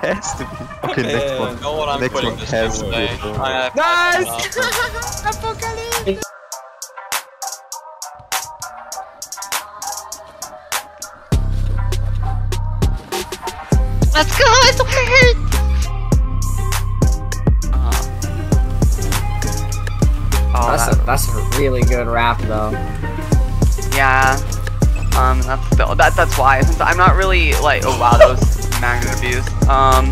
has to be. Okay, next Yeah, one. know what I'm Next one has to to be. I Nice! Apocalypse! Let's go! It's weird! Oh, That's that- a, that's a really good rap though. yeah. Um, that's the, that that's why. Since I'm not really like, oh wow, that was magnet abuse. Um,